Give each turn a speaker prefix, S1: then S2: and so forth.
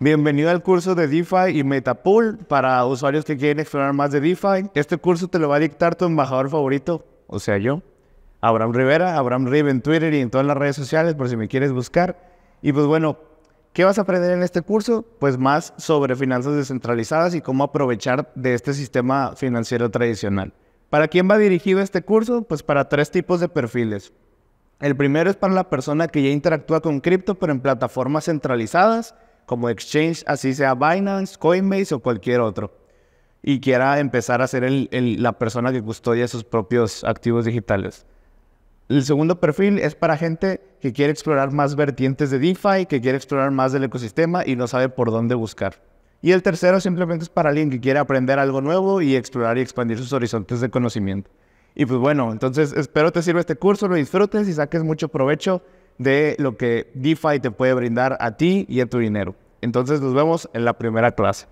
S1: Bienvenido al curso de DeFi y Metapool para usuarios que quieren explorar más de DeFi. Este curso te lo va a dictar tu embajador favorito, o sea, yo. Abraham Rivera, Abraham Riv en Twitter y en todas las redes sociales por si me quieres buscar. Y pues bueno, ¿qué vas a aprender en este curso? Pues más sobre finanzas descentralizadas y cómo aprovechar de este sistema financiero tradicional. ¿Para quién va dirigido este curso? Pues para tres tipos de perfiles. El primero es para la persona que ya interactúa con cripto, pero en plataformas centralizadas como exchange, así sea Binance, Coinbase o cualquier otro, y quiera empezar a ser la persona que custodia sus propios activos digitales. El segundo perfil es para gente que quiere explorar más vertientes de DeFi, que quiere explorar más del ecosistema y no sabe por dónde buscar. Y el tercero simplemente es para alguien que quiere aprender algo nuevo y explorar y expandir sus horizontes de conocimiento. Y pues bueno, entonces espero te sirva este curso, lo disfrutes y saques mucho provecho de lo que DeFi te puede brindar a ti y a tu dinero. Entonces nos vemos en la primera clase.